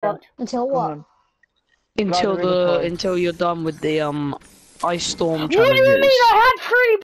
What? Until what? Until the until you're done with the um ice storm What do you mean I